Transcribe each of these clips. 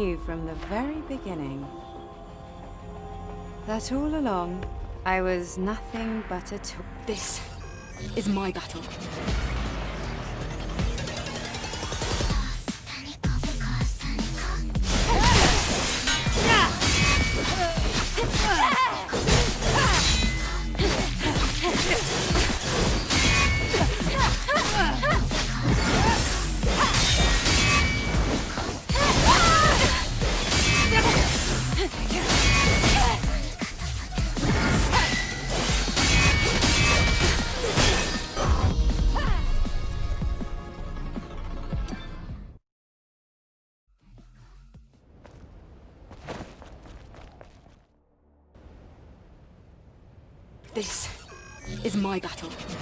knew from the very beginning that all along I was nothing but a tool. This is my battle. This my battle.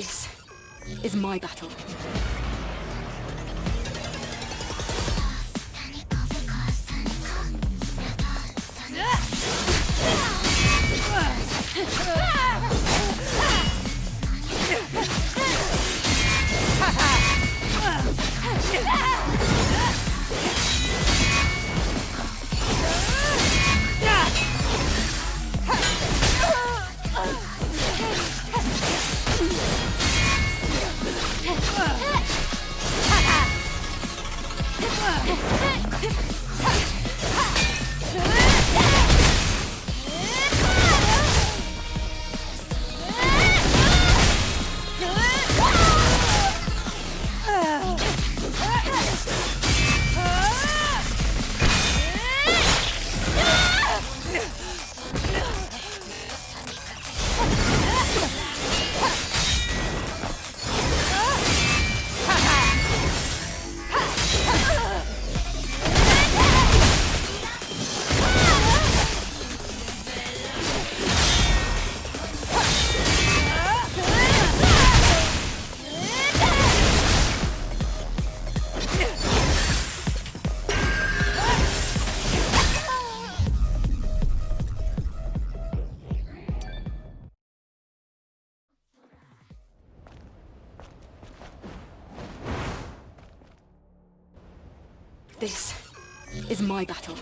This is my battle. This is my battle.